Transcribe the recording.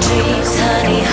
dreams, honey.